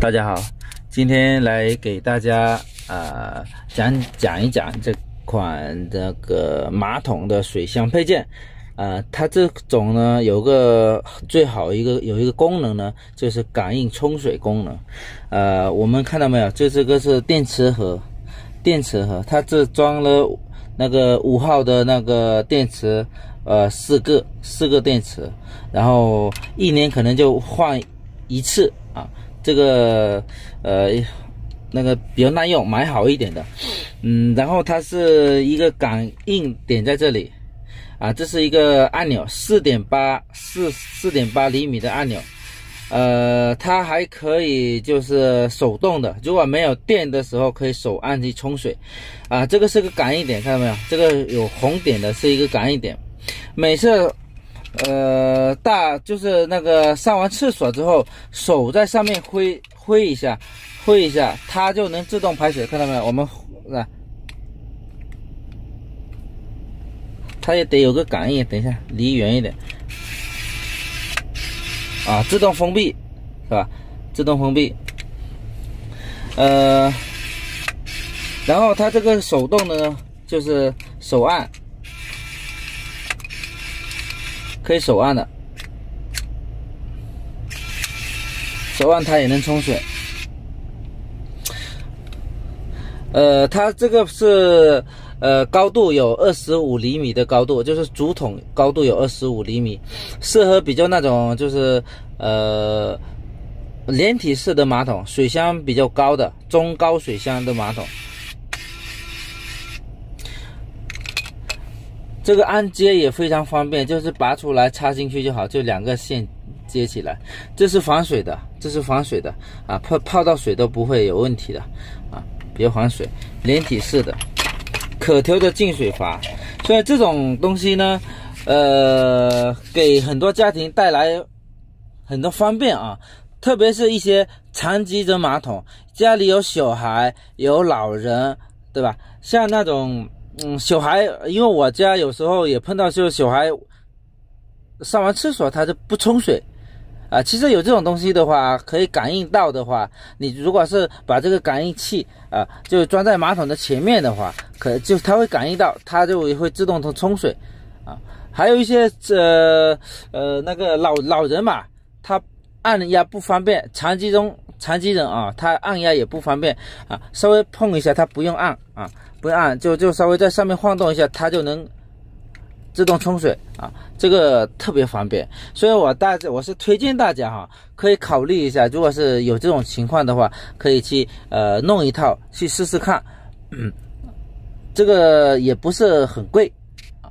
大家好，今天来给大家呃讲讲一讲这款这个马桶的水箱配件。呃，它这种呢有个最好一个有一个功能呢，就是感应冲水功能。呃，我们看到没有？这这个是电池盒，电池盒，它这装了那个五号的那个电池，呃，四个四个电池，然后一年可能就换一次啊。这个呃那个比较耐用，买好一点的，嗯，然后它是一个感应点在这里，啊，这是一个按钮，四点八四四点八厘米的按钮，呃，它还可以就是手动的，如果没有电的时候可以手按去冲水，啊，这个是个感应点，看到没有？这个有红点的是一个感应点，每次。呃，大就是那个上完厕所之后，手在上面挥挥一下，挥一下，它就能自动排水，看到没有？我们来，它也得有个感应，等一下离远一点，啊，自动封闭，是吧？自动封闭，呃，然后它这个手动的呢，就是手按。可以手按的，手按它也能冲水。呃，它这个是呃高度有二十五厘米的高度，就是竹筒高度有二十五厘米，适合比较那种就是呃连体式的马桶，水箱比较高的中高水箱的马桶。这个按接也非常方便，就是拔出来插进去就好，就两个线接起来。这是防水的，这是防水的啊，泡泡到水都不会有问题的啊，比较防水，连体式的，可调的进水阀。所以这种东西呢，呃，给很多家庭带来很多方便啊，特别是一些残疾人马桶，家里有小孩有老人，对吧？像那种。嗯，小孩，因为我家有时候也碰到，就是小孩上完厕所他就不冲水啊。其实有这种东西的话，可以感应到的话，你如果是把这个感应器啊，就装在马桶的前面的话，可就它会感应到，它就会自动的冲水啊。还有一些这呃那个老老人嘛，他按压不方便，残疾中残疾人啊，他按压也不方便啊，稍微碰一下他不用按啊。不用按就就稍微在上面晃动一下，它就能自动冲水啊，这个特别方便。所以我大我是推荐大家哈，可以考虑一下，如果是有这种情况的话，可以去呃弄一套去试试看。嗯，这个也不是很贵啊，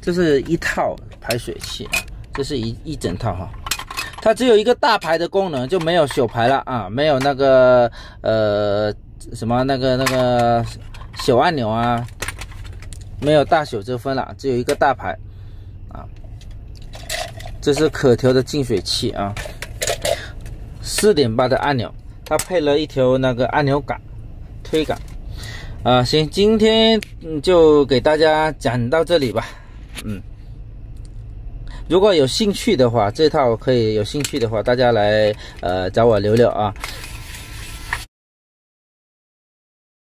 这是一套排水器，这是一一整套哈，它只有一个大排的功能，就没有小排了啊，没有那个呃。什么那个那个小按钮啊，没有大小之分了，只有一个大排啊。这是可调的净水器啊，四点八的按钮，它配了一条那个按钮杆、推杆啊。行，今天就给大家讲到这里吧。嗯，如果有兴趣的话，这套可以有兴趣的话，大家来呃找我聊聊啊。